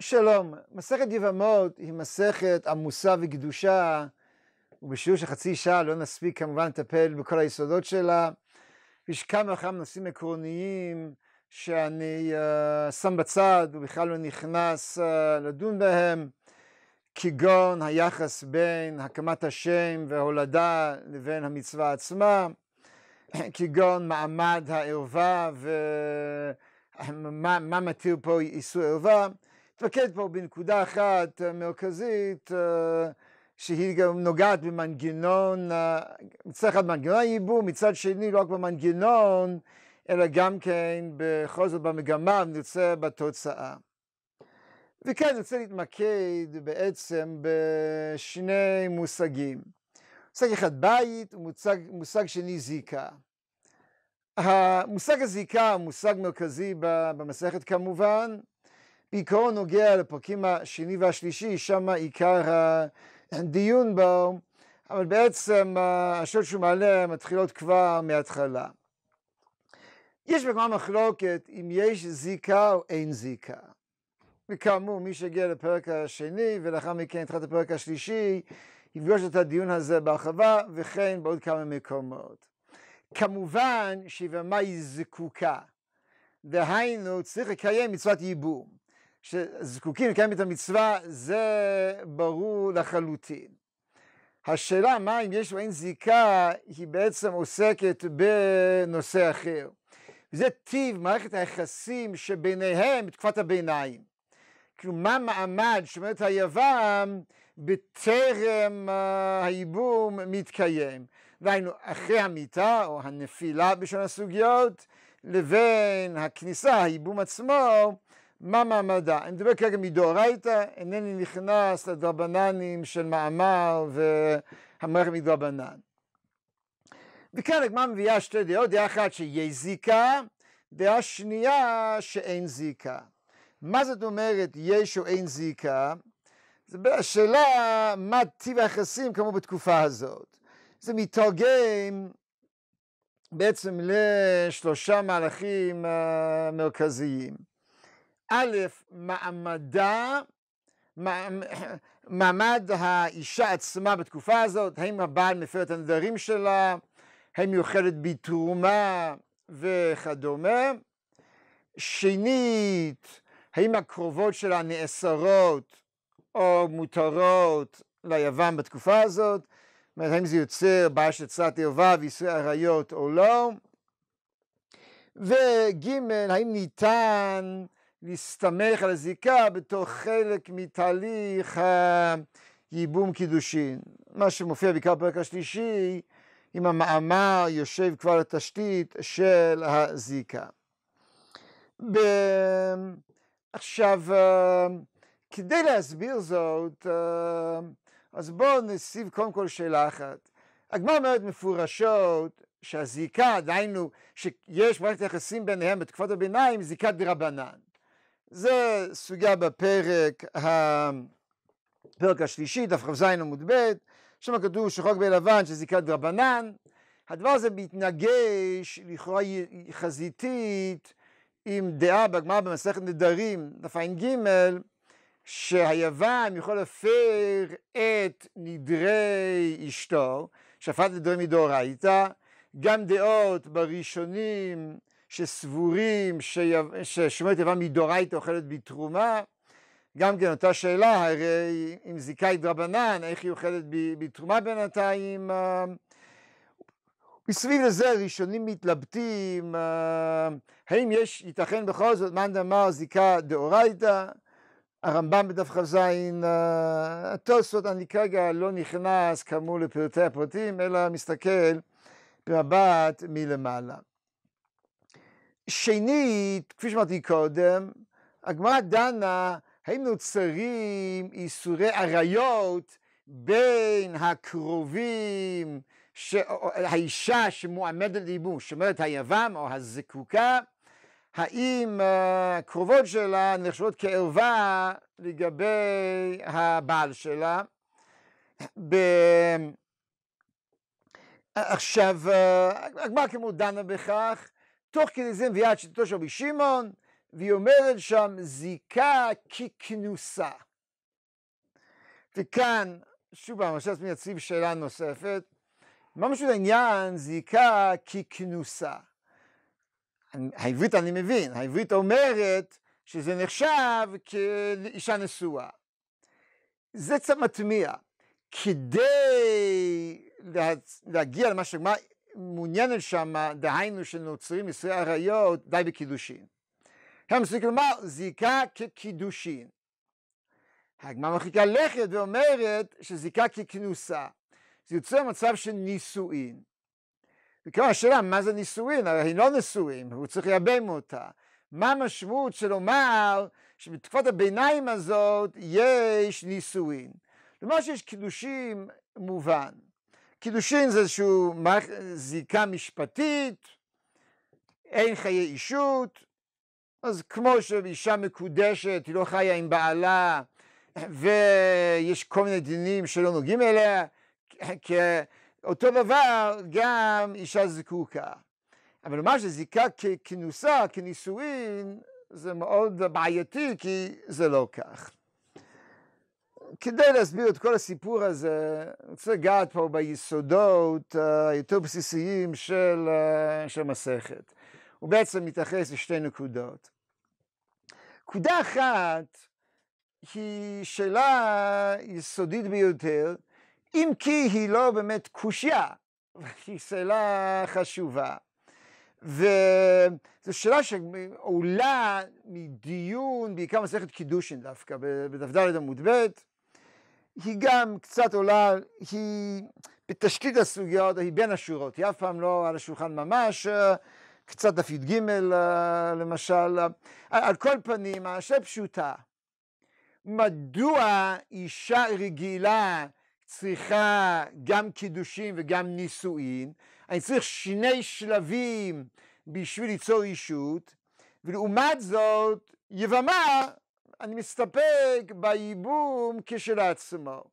שלום, מסכת יבמות היא מסכת עמוסה וקדושה, ובשיעור של חצי שעה לא נספיק כמובן לטפל בכל היסודות שלה. יש כמה וכמה נושאים עקרוניים שאני uh, שם בצד ובכלל לא נכנס uh, לדון בהם, כגון היחס בין הקמת השם וההולדה לבין המצווה עצמה, כגון מעמד הערווה ומה מתיר פה איסור ערווה. נתמקד פה בנקודה אחת מרכזית שהיא גם נוגעת במנגנון, מצד אחד מנגנון הייבום, מצד שני לא רק במנגנון, אלא גם כן בכל זאת במגמה ונרצה בתוצאה. וכן, אני רוצה להתמקד בעצם בשני מושגים. מושג אחד בית ומושג שני זיקה. המושג הזיקה הוא מושג מרכזי במסכת כמובן, בעיקרון נוגע לפרקים השני והשלישי, שם עיקר הדיון בו, אבל בעצם השאלות שהוא מעלה מתחילות כבר מההתחלה. יש בגמרא מחלוקת אם יש זיקה או אין זיקה. וכאמור, מי שהגיע לפרק השני ולאחר מכן התחילת הפרק השלישי, יפגוש את הדיון הזה בהרחבה וכן בעוד כמה מקומות. כמובן שבמה היא זקוקה, דהיינו צריך לקיים מצוות ייבום. שזקוקים לקיים את המצווה זה ברור לחלוטין. השאלה מה אם יש או אין זיקה היא בעצם עוסקת בנושא אחר. וזה טיב מערכת היחסים שביניהם בתקופת הביניים. כאילו מה מעמד שאומרת היוון בטרם הייבום מתקיים. דהיינו אחרי המיטה או הנפילה בשון הסוגיות לבין הכניסה, הייבום עצמו מה מעמדה? אני מדבר כרגע מדאורייתא, אינני נכנס לדרבננים של מאמר והמערכת מדרבנן. וכאן הגמרא מביאה שתי דעות, דעה אחת שיש זיקה, דעה שנייה שאין זיקה. מה זאת אומרת יש או אין זיקה? זה השאלה מה טיב היחסים כמו בתקופה הזאת. זה מתרגם בעצם לשלושה מהלכים מרכזיים. א', מעמדה, מעמד האישה עצמה בתקופה הזאת, האם הבעל מפר את הנדרים שלה, האם אוכלת בתרומה וכדומה. שנית, האם הקרובות שלה נאסרות או מותרות ליוון בתקופה הזאת, זאת אומרת, האם זה יוצר בעיה של צרת ערווה וישראל עריות או לא. וג', האם ניתן להסתמך על הזיקה בתור חלק מתהליך הייבום קידושין. מה שמופיע בעיקר בפרק השלישי, אם המאמר יושב כבר על התשתית של הזיקה. ב... עכשיו, כדי להסביר זאת, אז בואו נסיב קודם כל שאלה אחת. הגמרא אומרת מפורשות שהזיקה, דהיינו שיש מערכת יחסים ביניהם בתקופת הביניים, זיקת דרבנן. זה סוגיה בפרק, הפרק השלישי, דף כ"ז עמוד ב', שם כתוב שחוק בלבן שזיקת דרבנן, הדבר הזה מתנגש לכאורה חזיתית עם דעה בגמרא במסכת נדרים, דף ע"ג, שהיוון יכול להפר את נדרי אשתו, שפט נדרי מדאורייתא, גם דעות בראשונים שסבורים ששומרת יוון מדאורייתא אוכלת בתרומה, גם כן אותה שאלה, הרי אם זיקה דרבנן, איך היא אוכלת בתרומה בינתיים? מסביב לזה ראשונים מתלבטים, האם יש, ייתכן בכל זאת, מאן דאמר זיקה דאורייתא, הרמב"ם בדף כ"ז, התוספות, אני כרגע לא נכנס כאמור לפרטי הפרטים, אלא מסתכל במבט מלמעלה. שנית, כפי שאמרתי קודם, הגמרא דנה האם נוצרים איסורי עריות בין הקרובים, ש... האישה שמועמדת לייבום, שאומרת היבם או הזקוקה, האם הקרובות שלה נחשבות כערווה לגבי הבעל שלה. ב... עכשיו, הגמרא כמו דנה בכך, תוך כדי זה מביאה את שיטתו של רבי שמעון, והיא אומרת שם זיקה ככנוסה. וכאן, שוב פעם, עכשיו אני אציב שאלה נוספת, מה משהו לעניין זיקה ככנוסה? העברית אני מבין, העברית אומרת שזה נחשב כאישה נשואה. זה קצת מטמיע. כדי להגיע למה שהגמרא מעוניינת שם, דהיינו שנוצרים ישראל עריות, די בקידושין. הם צריכים לומר זיקה כקידושין. הגמרא מרחיקה לכת ואומרת שזיקה ככנוסה. זה יוצר מצב של נישואין. וכבר השאלה, מה זה נישואין? הרי היא לא נישואין, הוא צריך לייבם אותה. מה המשמעות של לומר שבתקופת הביניים הזאת יש נישואין? לומר שיש קידושין מובן. קידושין זה איזושהי זיקה משפטית, אין חיי אישות, אז כמו שאישה מקודשת, היא לא חיה עם בעלה, ויש כל מיני דינים שלא נוגעים אליה, אותו דבר גם אישה זקוקה. אבל לומר שזיקה ככנוסה, כנישואין, זה מאוד בעייתי, כי זה לא כך. כדי להסביר את כל הסיפור הזה, אני רוצה לגעת פה ביסודות היותר בסיסיים של, של מסכת. הוא בעצם מתייחס לשתי נקודות. נקודה אחת היא שאלה יסודית ביותר, אם כי היא לא באמת קושייה, היא שאלה חשובה. וזו שאלה שעולה מדיון, בעיקר מסכת קידושין דווקא, בדף ד' עמוד ב', היא גם קצת עולה, היא בתשתית הסוגיות, היא בין השורות, היא אף פעם לא על השולחן ממש, קצת דף י"ג למשל. על כל פנים, השאלה פשוטה. מדוע אישה רגילה צריכה גם קידושין וגם נישואין? אני צריך שני שלבים בשביל ליצור אישות, ולעומת זאת, יבמה אני מסתפק בייבום כשלעצמו.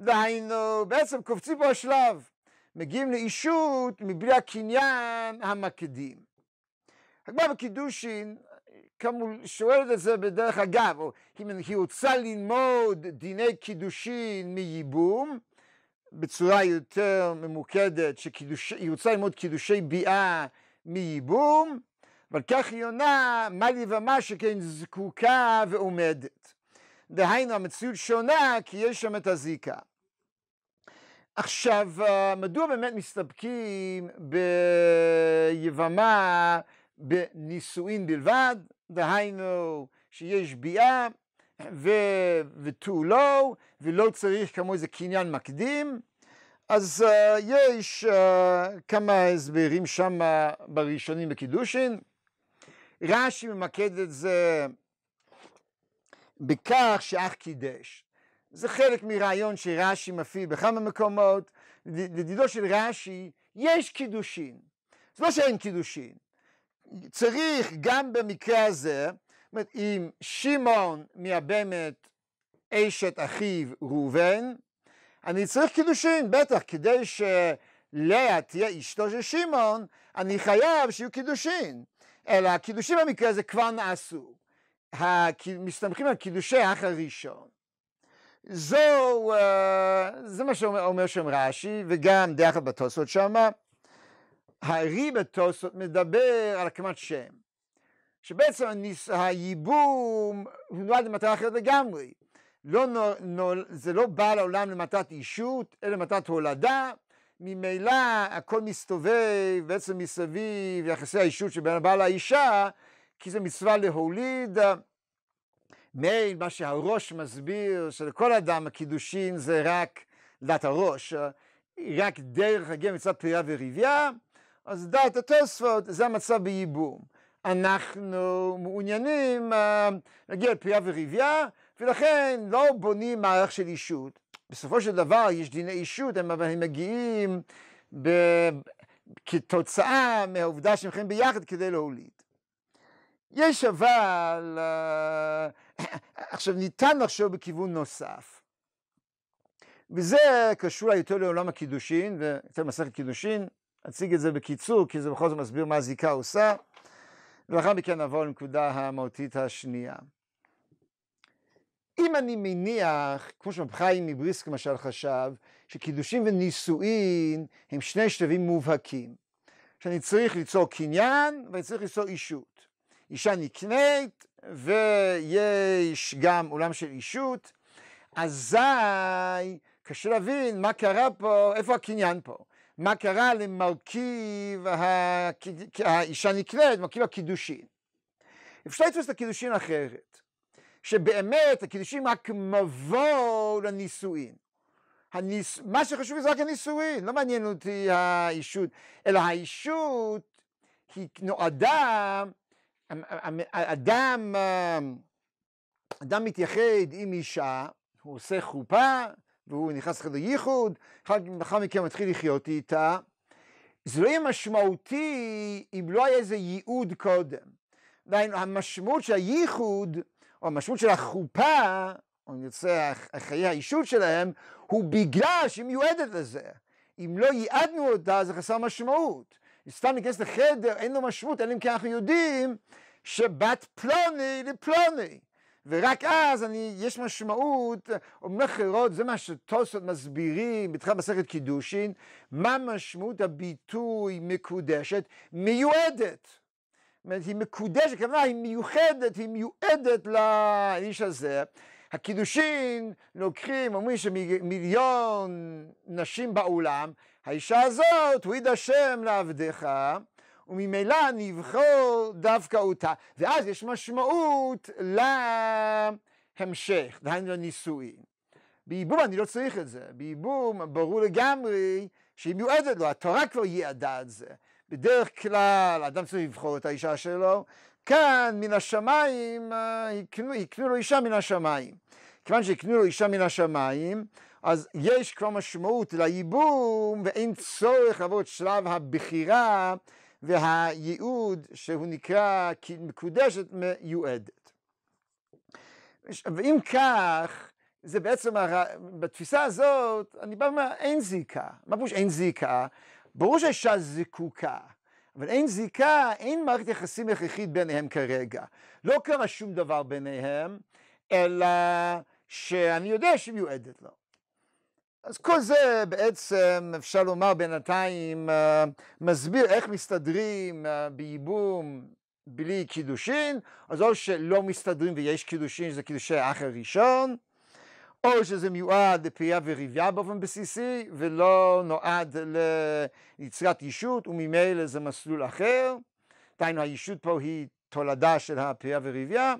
דהיינו, בעצם קופצים פה השלב, מגיעים לאישות מבלי הקניין המקדים. הגמרא בקידושין, כמו שואלת את זה בדרך אגב, או אם היא רוצה ללמוד דיני קידושין מייבום, בצורה יותר ממוקדת, שהיא רוצה ללמוד קידושי ביאה מייבום, אבל כך היא עונה, מה לי ומה שכן זקוקה ועומדת. דהיינו, המציאות שונה כי יש שם את הזיקה. עכשיו, מדוע באמת מסתפקים ביבמה בנישואין בלבד? דהיינו, שיש ביאה ותו לא, ולא צריך כמו איזה קניין מקדים. אז uh, יש uh, כמה הסברים שם בראשונים בקידושין. רש"י ממקד את זה בכך שאח קידש. זה חלק מרעיון שרש"י מפעיל בכמה מקומות. לדידו של רש"י יש קידושין. זה לא שאין קידושין. צריך גם במקרה הזה, אומרת, אם שמעון מייבם את אשת אחיו ראובן, אני צריך קידושין, בטח, כדי שלאה תהיה אשתו של שמעון, אני חייב שיהיו קידושין. אלא הקידושים במקרה הזה כבר נעשו. מסתמכים על קידושי האח הראשון. זו, אה, זה מה שאומר שם רש"י, וגם דרך בתוספות שמה. הארי בתוספות מדבר על הקמת שם. שבעצם הניס, הייבום נועד למטרה אחרת לגמרי. לא נול, זה לא בא לעולם למטרת אישות, אלא למטרת הולדה, ממילא הכל מסתובב בעצם מסביב יחסי האישות שבין הבעל לאישה, כי זה מצווה להוליד. מייל, מה שהראש מסביר, שלכל אדם הקידושין זה רק דת הראש, רק דרך להגיע מצד פרייה וריביה, אז דת התוספות זה המצב בייבום. אנחנו מעוניינים uh, להגיע לפרייה וריביה, ולכן לא בונים מערך של אישות. בסופו של דבר יש דיני אישות, הם, הם מגיעים ב... כתוצאה מהעובדה שהם חיים ביחד כדי להוליד. יש אבל, uh, עכשיו ניתן לחשוב בכיוון נוסף. וזה קשור יותר לעולם הקידושין, ויותר מסכת קידושין, אציג את זה בקיצור, כי זה בכל זאת מסביר מה הזיקה עושה, ולאחר מכן נעבור לנקודה המהותית השנייה. אם אני מניח, כמו שרב חיים מבריסק למשל חשב, שקידושין ונישואין הם שני שלבים מובהקים, שאני צריך ליצור קניין ואני צריך ליצור אישות. אישה נקנית ויש גם עולם של אישות, אזי קשה להבין מה קרה פה, איפה הקניין פה. מה קרה למרכיב האישה נקנית, מרכיב הקידושין. אפשר לתפוס את הקידושין אחרת, שבאמת הקידושין רק מבוא לנישואין. הניס... מה שחשוב זה רק הנישואין, לא מעניין אותי האישות, אלא האישות היא נועדה, אדם, אדם מתייחד עם אישה, הוא עושה חופה, והוא נכנס לחדר ייחוד, לאחר מכן מתחיל לחיות איתה. זה לא יהיה משמעותי אם לא היה איזה ייעוד קודם. דהיינו, המשמעות של הייחוד, או המשמעות של החופה, או נרצה חיי האישות שלהם, הוא בגלל שהיא מיועדת לזה. אם לא ייעדנו אותה, זה חסר משמעות. סתם להיכנס לחדר, אין לו משמעות, אלא אם כן אנחנו יודעים שבת פלוני לפלוני. ורק אז אני, יש משמעות, או אחרות, זה מה שטוסות מסבירים בתחילת מסכת קידושין, מה משמעות הביטוי מקודשת? מיועדת. זאת אומרת, היא מקודשת, כמובן היא מיוחדת, היא מיועדת לאיש הזה. הקידושין לוקחים, אומרים שמיליון נשים בעולם, האישה הזאת, הוא ידע שם לעבדך, וממילא נבחור דווקא אותה. ואז יש משמעות להמשך, דהיינו לנישואין. בייבום אני לא צריך את זה, בייבום ברור לגמרי שהיא מיועדת לו, התורה כבר ייעדה את זה. בדרך כלל אדם צריך לבחור את האישה שלו, כאן מן השמיים יקנו, יקנו לו אישה מן השמיים. כיוון שיקנו לו אישה מן השמיים, אז יש כבר משמעות לייבום ואין צורך לעבור את שלב הבחירה והייעוד שהוא נקרא מקודשת מיועדת. ואם כך, זה בעצם, בתפיסה הזאת, אני בא ואומר, אין זיקה. מה פירוש אין זיקה? ברור שהאישה זקוקה, אבל אין זיקה, אין מערכת יחסים הכרחית ביניהם כרגע. לא קרה שום דבר ביניהם, אלא שאני יודע שהיא מיועדת לו. אז כל זה בעצם אפשר לומר בינתיים מסביר איך מסתדרים בייבום בלי קידושין, אז או שלא מסתדרים ויש קידושין שזה קידושי האח הראשון, או שזה מיועד לפרייה וריבייה באופן בסיסי ולא נועד ליצירת אישות וממילא זה מסלול אחר, דהיינו הישות פה היא תולדה של הפרייה וריבייה,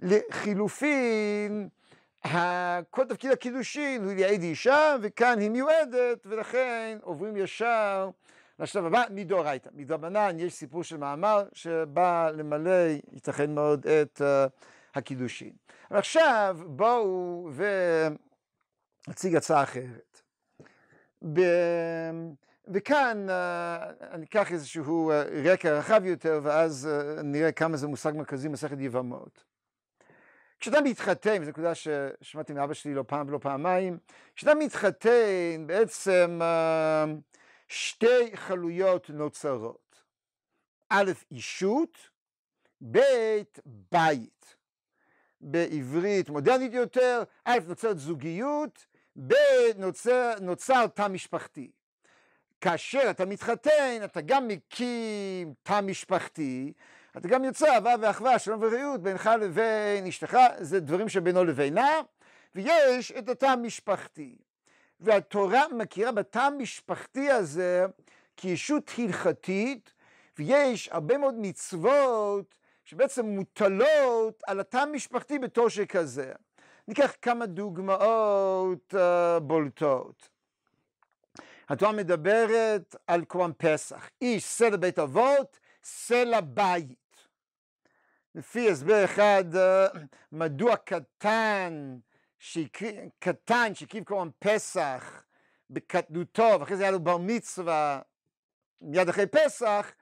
לחילופין כל תפקיד הקידושין הוא לייעד אישה, וכאן היא מיועדת, ולכן עוברים ישר לשלב הבא, מדאורייתא. מדרבנן יש סיפור של מאמר שבא למלא, ייתכן מאוד, את uh, הקידושין. ועכשיו בואו ונציג הצעה אחרת. ב... וכאן uh, אני אקח איזשהו uh, רקע רחב יותר, ואז uh, נראה כמה זה מושג מרכזי במסכת יבמות. כשאדם מתחתן, וזו נקודה ששמעתי מאבא שלי לא פעם ולא פעמיים, כשאדם מתחתן בעצם אה, שתי חלויות נוצרות. א', אישות, ב', בית. בעברית מודרנית יותר, א', נוצרת זוגיות, ב', נוצר, נוצר תא משפחתי. כאשר אתה מתחתן, אתה גם מקים תא משפחתי, אתה גם יוצא אהבה ואחווה, שלום ורעות בינך לבין אשתך, זה דברים שבינו לבינה, ויש את התא המשפחתי. והתורה מכירה בתא המשפחתי הזה כישות הלכתית, ויש הרבה מאוד מצוות שבעצם מוטלות על התא המשפחתי בתור שכזה. ניקח כמה דוגמאות uh, בולטות. התורה מדברת על קורבן פסח, איש סלע בית אבות, סלע בית. לפי הסבר אחד, אה, מדוע קטן, קטן שהקריב קורבן פסח בקטנותו, ואחרי זה היה לו בר מצווה מיד אחרי פסח,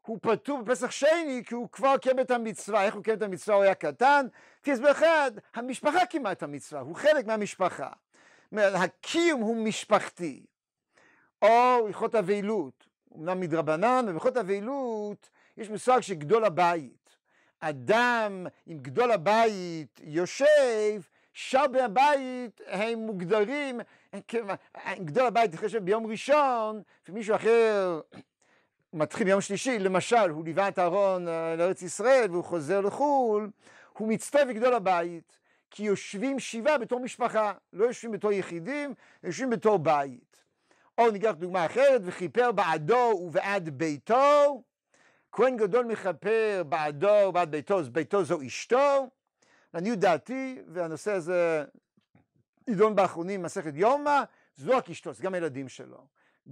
הוא פטור בפסח שני כי הוא כבר קיים את המצווה. איך הוא קיים את המצווה? הוא היה קטן. לפי הסבר אחד, המשפחה קיימה את המצווה, הוא חלק מהמשפחה. הקיום הוא משפחתי, או הלכות אבלות, אמנם מדרבנן, ובהלכות אבלות יש מושג של גדול הבית. אדם עם גדול הבית יושב, שאר הבית הם מוגדרים, גדול הבית יושב ביום ראשון, ומישהו אחר מתחיל ביום שלישי, למשל, הוא ליווה את אהרון אה, לארץ ישראל והוא חוזר לחו"ל, הוא מצטרף לגדול הבית, כי יושבים שבעה בתור משפחה, לא יושבים בתור יחידים, יושבים בתור בית. או ניקח דוגמה אחרת, וכיפר בעדו ובעד ביתו, כהן גדול מכפר בעדו ובעד ביתו, ביתו זו אשתו, לעניות דעתי, והנושא הזה נידון באחרונים מסכת יומא, לא רק אשתו, זה גם הילדים שלו.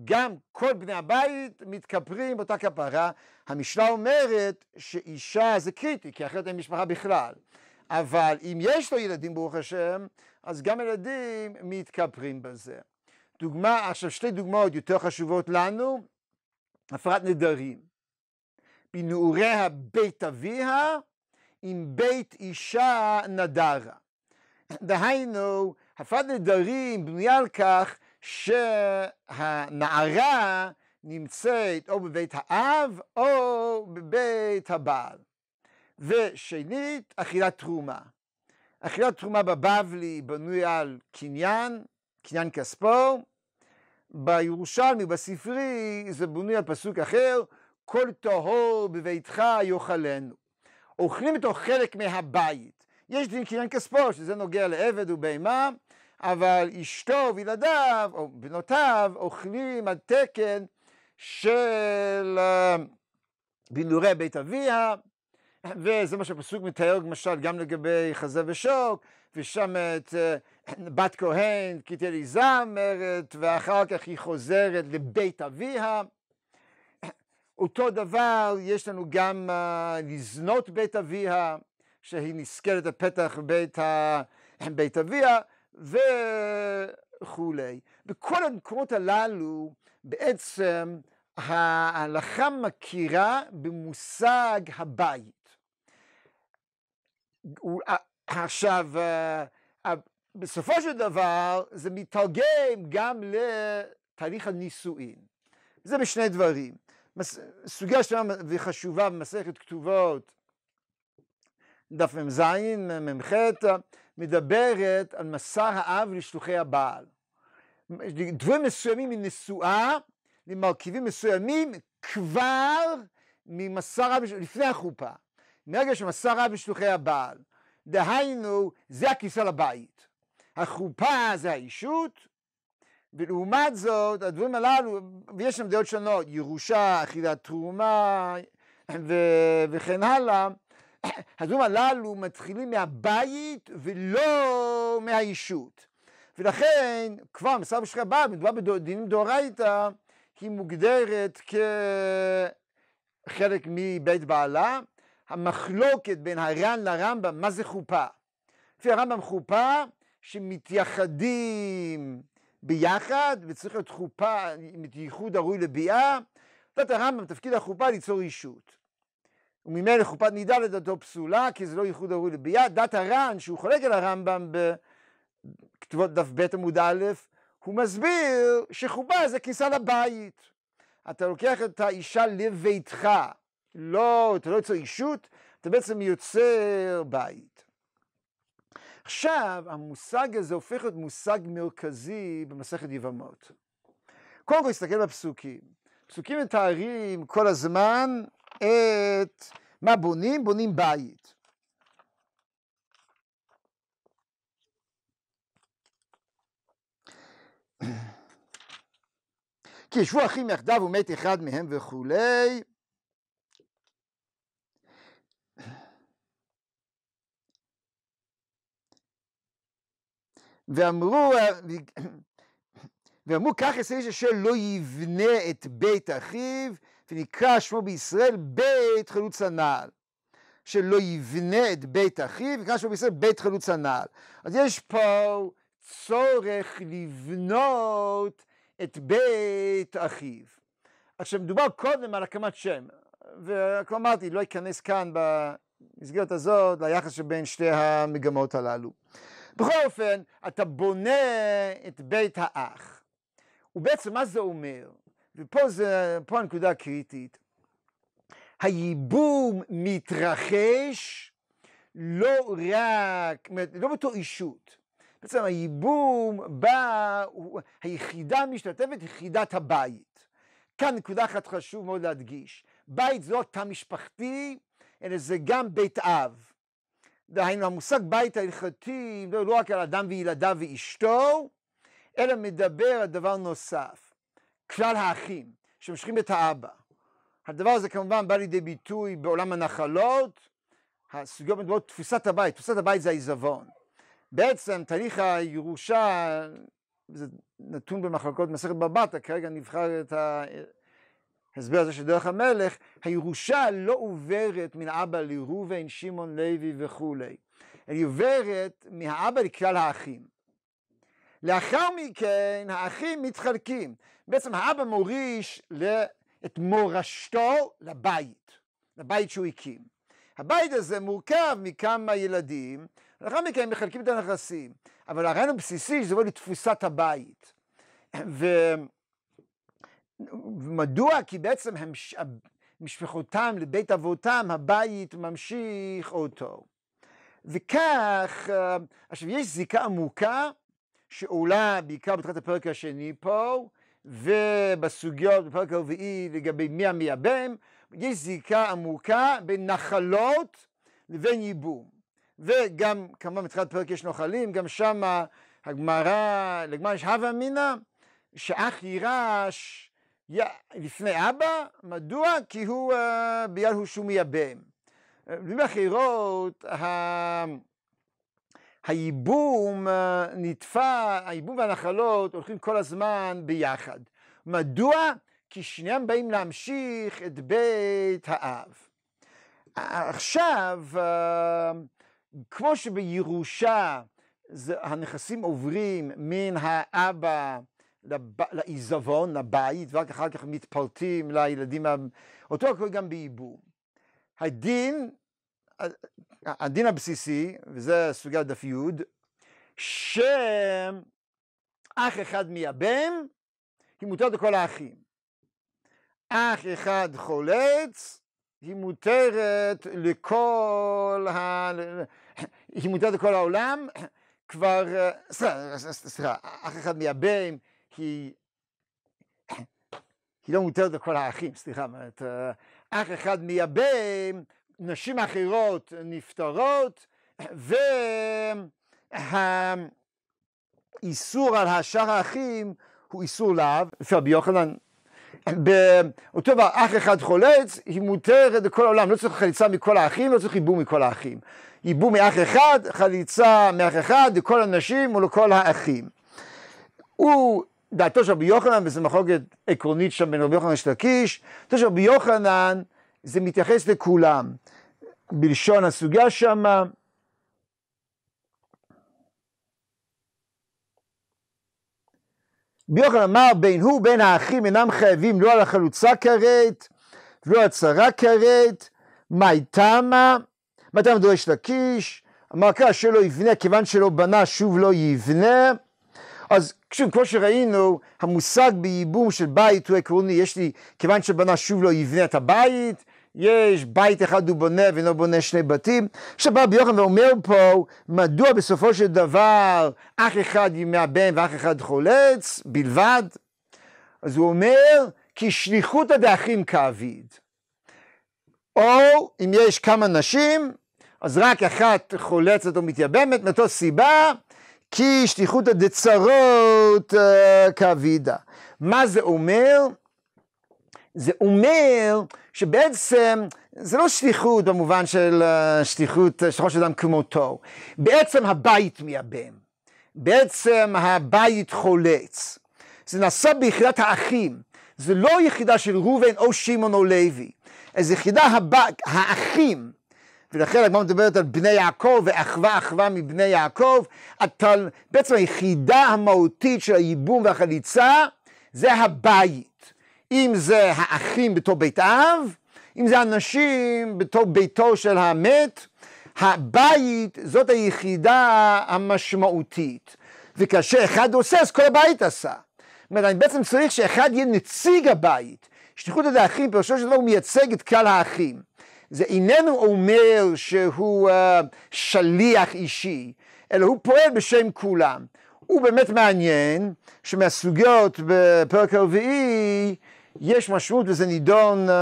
גם כל בני הבית מתכפרים באותה כפרה. המשנה אומרת שאישה זה קריטי, כי אחרת אין משפחה בכלל. אבל אם יש לו ילדים ברוך השם, אז גם ילדים מתכפרים בזה. דוגמה, עכשיו שתי דוגמאות יותר חשובות לנו, הפרת נדרים. בנעוריה בית אביה עם בית אישה נדרה. דהיינו, הפרת נדרים בנויה על כך שהנערה נמצאת או בבית האב או בבית הבעל. ושנית, אכילת תרומה. אכילת תרומה בבבלי בנוי על קניין, קניין כספו, בירושלמי, בספרי, זה בנוי על פסוק אחר, כל טהור בביתך יאכלנו. אוכלים אותו חלק מהבית. יש דין קניין כספו, שזה נוגע לעבד ובהמה, אבל אשתו וילדיו, או בנותיו, אוכלים על תקן של אה, בילורי בית אביה, וזה מה שהפסוק מתאר למשל גם לגבי חזה ושוק, ושם את אה, בת כהן, קיטלי זמרת, ואחר כך היא חוזרת לבית אביה. אותו דבר יש לנו גם uh, לזנות בית אביה, שהיא נזכרת בפתח בית, ה... בית אביה, וכולי. בכל המקומות הללו בעצם ההלכה מכירה במושג הבית. עכשיו, אה, בסופו של דבר זה מתרגם גם לתהליך הנישואין. זה בשני דברים. סוגיה שלמה וחשובה במסכת כתובות, דף מ"ז, מ"ח, מדברת על מסר האב לשלוחי הבעל. דברים מסוימים מנשואה, למרכיבים מסוימים כבר ממסר האב, לפני החופה. מרגע שמסר האב לשלוחי הבעל. דהיינו, זה הכניסה לבית. החופה זה האישות, ולעומת זאת, הדברים הללו, ויש שם דעות שונות, ירושה, אכילת תרומה ו- וכן הלאה, הדברים הללו מתחילים מהבית ולא מהאישות. ולכן, כבר מסר בשכי הבא, מדובר בדינים דאורייתא, היא מוגדרת כחלק מבית בעלה. המחלוקת בין הר"ן לרמב"ם, מה זה חופה? לפי הרמב"ם חופה שמתייחדים ביחד, וצריך להיות חופה ייחוד הראוי לביאה. לדעת הרמב"ם, תפקיד החופה ליצור אישות. וממילא חופת נידה לדעתו פסולה, כי זה לא ייחוד הראוי לביאה. דת הר"ן, שהוא חולק על הרמב"ם בכתובות דף ב' עמוד א', הוא מסביר שחופה זה כניסה לבית. אתה לוקח את האישה לביתך, לא, אתה לא יוצר אישות, אתה בעצם יוצר בית. עכשיו, המושג הזה הופך להיות מושג מרכזי במסכת יבמות. קודם כל, נסתכל בפסוקים. פסוקים מתארים כל הזמן את מה בונים? בונים בית. כי ישבו אחים יחדיו ומת אחד מהם וכולי. ואמרו, ואמרו כך יעשה איש אשר לא יבנה את בית אחיו ונקרא שמו בישראל בית חלוץ הנעל. שלא יבנה את בית אחיו ונקרא שמו בישראל בית חלוץ הנעל. אז יש פה צורך לבנות את בית אחיו. עכשיו מדובר קודם על הקמת שם, וכמו אמרתי, לא אכנס כאן במסגרת הזאת ליחס שבין שתי המגמות הללו. בכל אופן, אתה בונה את בית האח. ובעצם מה זה אומר? ופה זה, פה הנקודה הקריטית. הייבום מתרחש לא רק, לא בתור אישות. בעצם הייבום בא, היחידה המשתתפת יחידת הבית. כאן נקודה אחת חשוב מאוד להדגיש. בית זה לא תא משפחתי, אלא זה גם בית אב. דהיינו המושג בית ההלכתי לא, לא רק על אדם וילדיו ואשתו, אלא מדבר על דבר נוסף, כלל האחים, שמושכים את האבא. הדבר הזה כמובן בא לידי ביטוי בעולם הנחלות, הסוגיות מדברות תפיסת הבית, תפיסת הבית זה העיזבון. בעצם תהליך הירושה, זה נתון במחלקות מסכת בבתא, כרגע נבחר את ההסבר הזה של דרך המלך, הירושה לא עוברת מן האבא לראובן, שמעון, לוי וכולי, היא עוברת מהאבא לכלל האחים. לאחר מכן האחים מתחלקים, בעצם האבא מוריש את מורשתו לבית, לבית שהוא הקים. הבית הזה מורכב מכמה ילדים, לאחר מכן הם מחלקים את הנכסים, אבל הרעיון הבסיסי זה עובד לתפוסת הבית. ומדוע? כי בעצם משפחותם לבית אבותם, הבית ממשיך אותו. וכך, עכשיו יש זיקה עמוקה שעולה בעיקר בתחילת הפרק השני פה, ובסוגיות בפרק הרביעי לגבי מי המייבם, יש זיקה עמוקה בין נחלות לבין ייבום. וגם כמובן בתחילת הפרק יש נוחלים, גם שם הגמרא, לגמרא יש הווה אמינא, שאח יירש לפני אבא, מדוע? כי הוא, uh, בגלל הוא שהוא מייבם. במילים אחרות, הייבום אה, נתפע, הייבום והנחלות הולכים כל הזמן ביחד. מדוע? כי שניהם באים להמשיך את בית האב. עכשיו, אה, כמו שבירושה הנכסים עוברים מן האבא לעיזבון, לבית, ורק אחר כך מתפרטים לילדים, אותו הכל גם בייבום. הדין הדין הבסיסי, וזה סוגיית דף י', שאח אחד מייבם, היא מותרת לכל האחים. אח אחד חולץ, היא מותרת לכל ה... היא מותרת לכל העולם, כבר, סליחה, אח אחד מייבם, היא... היא לא מותרת לכל האחים, סליחה, אח אחד מייבם, נשים אחרות נפטרות, והאיסור על השאר האחים הוא איסור לאו, לפי רבי יוחנן. באותו דבר, אח אחד חולץ, היא מותרת לכל העולם, לא צריך חליצה מכל האחים, לא צריך ייבום מכל האחים. ייבום מאח אחד, חליצה מאח אחד, לכל הנשים ולכל האחים. הוא דעתו של רבי יוחנן, וזו מחלוקת עקרונית שם בין רבי יוחנן לשלקיש, דעתו של רבי יוחנן זה מתייחס לכולם. בלשון הסוגיה שמה, ביוחנן אמר בין הוא בין האחים אינם חייבים לא על החלוצה כרת ולא על צרה כרת, מאי תמה, מה? תמה דורש לקיש, אמר ככה שלא יבנה כיוון שלא בנה שוב לא יבנה, אז שוב, כמו שראינו, המושג בייבום של בית הוא עקרוני, יש לי, כיוון שבנה שוב לא יבנה את הבית, יש בית אחד הוא בונה ואינו בונה שני בתים. עכשיו בא רבי יוחנן ואומר פה, מדוע בסופו של דבר אח אחד ימי הבן ואח אחד חולץ בלבד? אז הוא אומר, כי שליחותא דאחים כאביד. או אם יש כמה נשים, אז רק אחת חולצת או מתייבמת, מאותו סיבה, כי שליחותא דצרות uh, כאבידה. מה זה אומר? זה אומר שבעצם זה לא שליחות במובן של אה, שליחות, אה, שליחות של אדם כמותו, בעצם הבית מייבם, בעצם הבית חולץ, זה נעשה ביחידת האחים, זה לא יחידה של ראובן או שמעון או לוי, אז יחידה הב... האחים, ולכן הגמרא מדברת על בני יעקב ואחווה אחווה מבני יעקב, אתה, בעצם היחידה המהותית של הייבום והחליצה זה הבית. אם זה האחים בתור בית אב, אם זה הנשים בתור ביתו של המת, הבית זאת היחידה המשמעותית, וכאשר אחד עושה אז כל הבית עשה. זאת אומרת, אני בעצם צריך שאחד יהיה נציג הבית. שליחות את האחים, פירושו של דבר הוא מייצג את כלל האחים. זה איננו אומר שהוא uh, שליח אישי, אלא הוא פועל בשם כולם. הוא באמת מעניין שמהסוגיות בפרק הרביעי יש משמעות וזה נידון uh,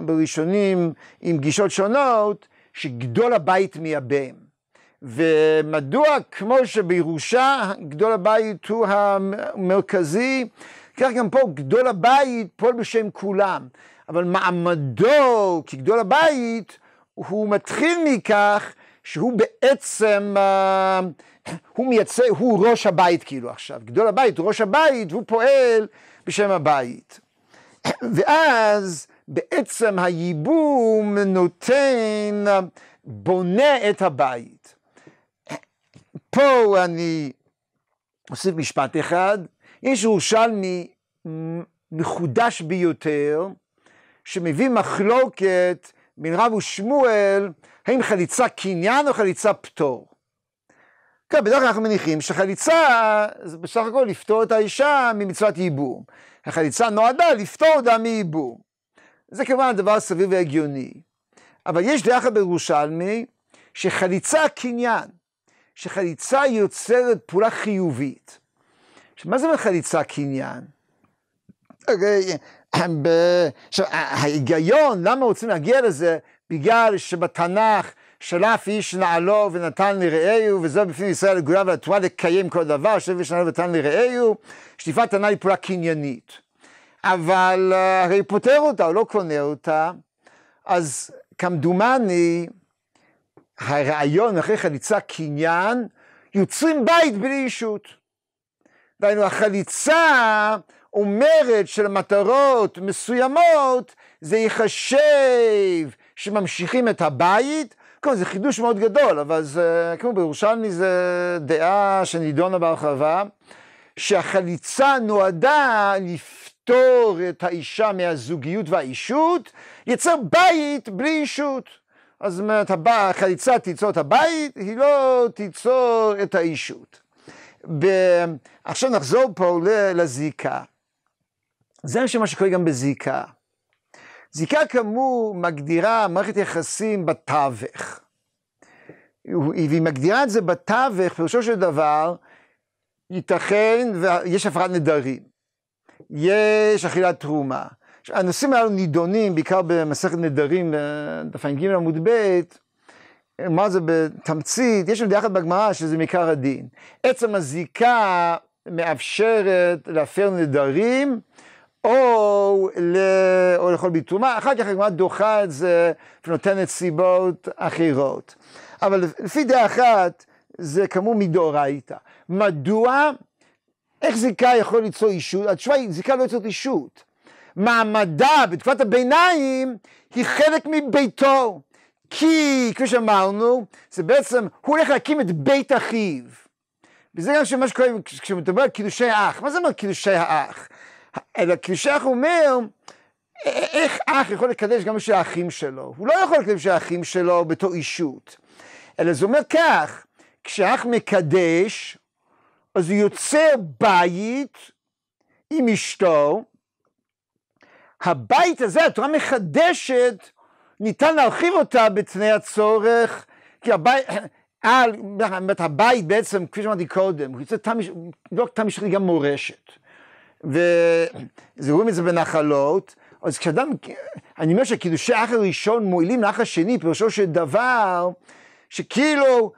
בראשונים עם גישות שונות, שגדול הבית מייבם. ומדוע כמו שבירושה גדול הבית הוא המרכזי, כך גם פה גדול הבית פועל בשם כולם. אבל מעמדו כגדול הבית הוא מתחיל מכך שהוא בעצם, uh, הוא מייצא, הוא ראש הבית כאילו עכשיו. גדול הבית הוא ראש הבית והוא פועל בשם הבית. ואז בעצם הייבום נותן, בונה את הבית. פה אני אוסיף משפט אחד, יש ירושלמי מחודש ביותר, שמביא מחלוקת בין רב ושמואל, האם חליצה קניין או חליצה פטור. כן, בדרך כלל אנחנו מניחים שחליצה זה בסך הכל לפתור את האישה ממצוות ייבום. החליצה נועדה לפתור אותה מייבום. זה כמובן דבר סביר והגיוני. אבל יש דרך בירושלמי שחליצה קניין, שחליצה יוצרת פעולה חיובית. מה זה חליצה קניין? עכשיו, ההיגיון, למה רוצים להגיע לזה? בגלל שבתנ"ך שלף איש נעלו ונתן לרעהו, וזו בפנים ישראל לגאולה ולתורה לקיים כל דבר, שלף איש נעלו ונתן לרעהו, שטיפת תנ"ך היא פעולה קניינית. אבל אה, הרי פותר אותה, הוא לא קונה אותה, אז כמדומני, הרעיון אחרי חליצה קניין, יוצרים בית בלי אישות. דהיינו, החליצה אומרת שלמטרות מסוימות זה ייחשב שממשיכים את הבית, כלומר זה חידוש מאוד גדול, אבל זה, כמו בירושלמי זה דעה שנידונה בהרחבה, שהחליצה נועדה לפטור את האישה מהזוגיות והאישות, יצר בית בלי אישות. אז זאת אומרת, החליצה תיצור את הבית, היא לא תיצור את האישות. ב... עכשיו נחזור פה לזיקה. זה מה שקורה גם בזיקה. זיקה כאמור מגדירה מערכת יחסים בתווך. והיא מגדירה את זה בתווך, פירושו של דבר, ייתכן ויש הפרעת נדרים, יש אכילת תרומה. הנושאים האלו נידונים בעיקר במסכת נדרים, דף ע"ג עמוד ב', מה זה בתמצית, יש לנו אחת בגמרא שזה מעיקר הדין. עצם הזיקה מאפשרת להפר נדרים, או, ל... או לאכול בתרומה, אחר כך הגמרא דוחה את זה ונותנת סיבות אחרות. אבל לפי דעה אחת, זה כאמור מדאורייתא. מדוע? איך זיקה יכול ליצור אישות? התשובה היא, זיקה לא יוצרת אישות. מעמדה בתקופת הביניים היא חלק מביתו. כי, כפי שאמרנו, זה בעצם, הוא הולך להקים את בית אחיו. וזה גם מה שקורה כשמדבר על קידושי האח. מה זה אומר קידושי האח? אלא קידושי האח אומר, איך אח יכול לקדש גם בשביל האחים שלו? הוא לא יכול לקדש בשביל האחים שלו בתור אישות. אלא זה אומר כך, כשאח מקדש, אז הוא יוצר בית עם אשתו, הבית הזה, התורה מחדשת, ניתן להרחיב אותה בתנאי הצורך, כי הבית, על, באמת הבית בעצם, כפי שאמרתי קודם, הוא יוצא תא, לא תא משפחתי, גם מורשת. ורואים את זה בנחלות, אז כשאדם, אני אומר שקידושי האח הראשון מועילים לאח השני, פירושו של דבר, שכאילו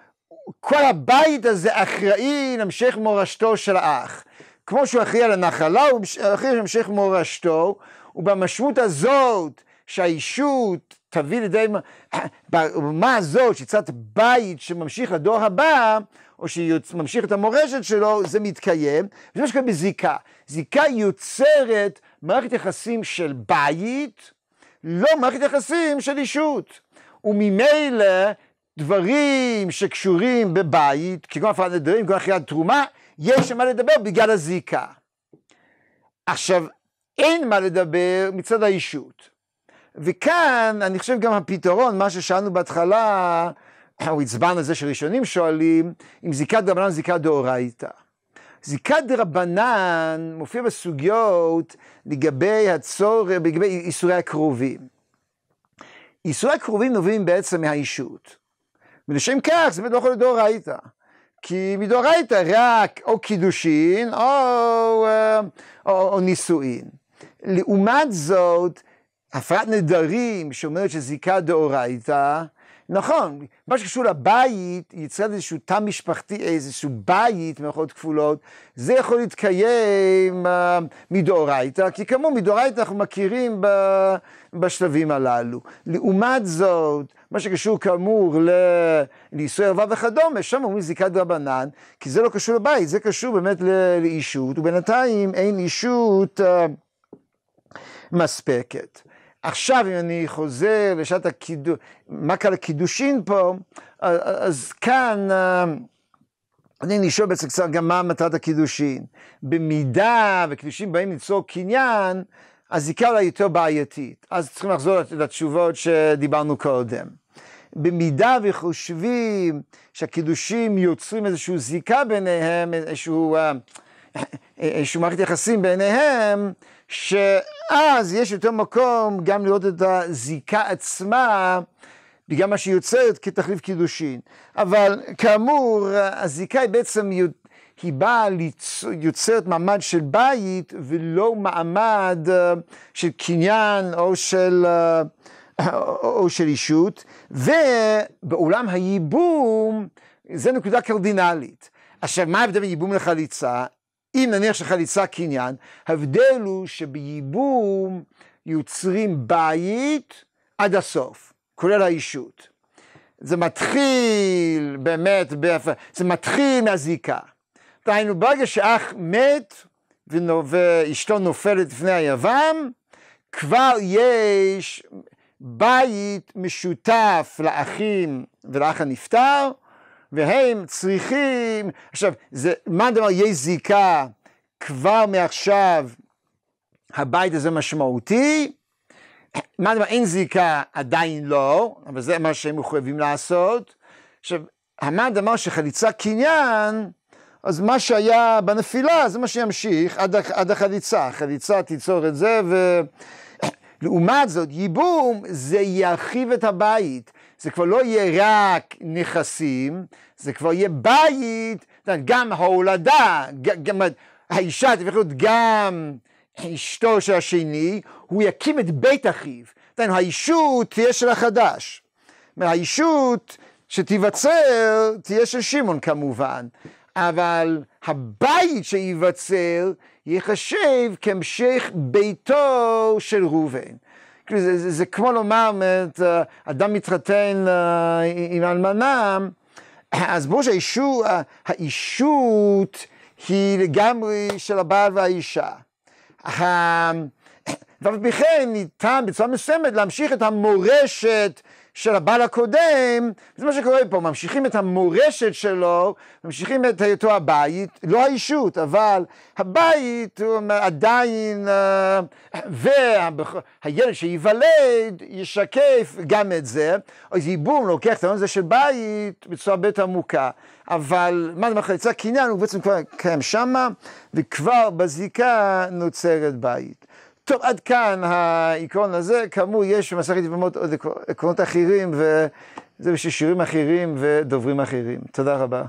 כל הבית הזה אחראי להמשך מורשתו של האח. כמו שהוא אחראי על הנחלה, הוא אחראי על המשך מורשתו, ובמשמעות הזאת שהאישות תביא לידי, באומה הזאת שיצאת בית שממשיך לדור הבא, או שממשיך את המורשת שלו, זה מתקיים, וזה מה שקורה בזיקה. זיקה יוצרת מערכת יחסים של בית, לא מערכת יחסים של אישות. וממילא דברים שקשורים בבית, כגון הפרעת נדרים, כגון אכילת תרומה, יש מה לדבר בגלל הזיקה. עכשיו, אין מה לדבר מצד האישות. וכאן, אני חושב גם הפתרון, מה ששאלנו בהתחלה, או הצבענו על זה שראשונים שואלים, אם זיקת דרבנן זיקה דאורייתא. זיקת דרבנן מופיע בסוגיות לגבי הצורך, לגבי איסורי הקרובים. איסורי הקרובים נובעים בעצם מהאישות. ולשם כך זה באמת לא יכול להיות דאורייתא. כי מדאורייתא רק או קידושין או, או, או, או נישואין. לעומת זאת, הפרעת נדרים שאומרת שזיקה דאורייתא, נכון, מה שקשור לבית, יצירת איזשהו תא משפחתי, איזשהו בית, במערכות כפולות, זה יכול להתקיים uh, מדאורייתא, כי כאמור מדאורייתא אנחנו מכירים ב, בשלבים הללו. לעומת זאת, מה שקשור כאמור לנישואי ערווה וכדומה, שם אומרים זיקת רבנן, כי זה לא קשור לבית, זה קשור באמת לאישות, ובינתיים אין אישות uh, מספקת. עכשיו אם אני חוזר לשעת הקידוש, מה קרה לקידושין פה, אז כאן אה, אני נשאל בעצם קצת גם מה מטרת הקידושין. במידה וקידושין באים ליצור קניין, הזיקה אולי יותר בעייתית. אז צריכים לחזור לתשובות שדיברנו קודם. במידה וחושבים שהקידושים יוצרים איזושהי זיקה ביניהם, איזשהו, אה, איזשהו מערכת יחסים ביניהם, שאז יש יותר מקום גם לראות את הזיקה עצמה, בגלל מה שהיא יוצרת כתחליף קידושין. אבל כאמור, הזיקה היא בעצם, היא באה, יוצרת מעמד של בית ולא מעמד אה, של קניין או של, אה, או של אישות. ובעולם הייבום, זה נקודה קרדינלית. עכשיו, מה ההבדל בין ייבום לחליצה? אם נניח שחליצה קניין, ההבדל הוא שבייבום יוצרים בית עד הסוף, כולל האישות. זה מתחיל באמת, זה מתחיל מהזיקה. דהיינו, ברגע שאח מת ואשתו נופלת לפני היוון, כבר יש בית משותף לאחים ולאח הנפטר, והם צריכים, עכשיו, זה, מה דבר יש זיקה כבר מעכשיו, הבית הזה משמעותי, מה דבר אין זיקה עדיין לא, אבל זה מה שהם מחויבים לעשות. עכשיו, המד אמר שחליצה קניין, אז מה שהיה בנפילה זה מה שימשיך עד, עד החליצה, החליצה תיצור את זה ו... לעומת זאת, ייבום זה ירחיב את הבית, זה כבר לא יהיה רק נכסים, זה כבר יהיה בית, גם ההולדה, גם האישה תפך להיות גם אשתו של השני, הוא יקים את בית אחיו. האישות תהיה של החדש. האישות שתיווצר תהיה של שמעון כמובן, אבל הבית שייווצר ייחשב כהמשך ביתו של ראובן. זה, זה, זה כמו לומר, אה, אדם מתחתן אה, עם אלמנה, אז ברור שהאישות היא לגמרי של הבעל והאישה. ואף בכן ניתן בצורה מסוימת להמשיך את המורשת של הבעל הקודם, זה מה שקורה פה, ממשיכים את המורשת שלו, ממשיכים את היותו הבית, לא האישות, אבל הבית הוא עדיין, אה, והילד שייוולד ישקף גם את זה, אז ייבום לוקח את העניין הזה של בית בצורה יותר עמוקה, אבל מה זה מחליצה קניין הוא בעצם כבר קיים שמה, וכבר בזיקה נוצרת בית. טוב, עד כאן העיקרון הזה, כאמור יש במסכת יבמות עוד עקרונות אחרים, וזה בשביל שירים אחרים ודוברים אחרים. תודה רבה.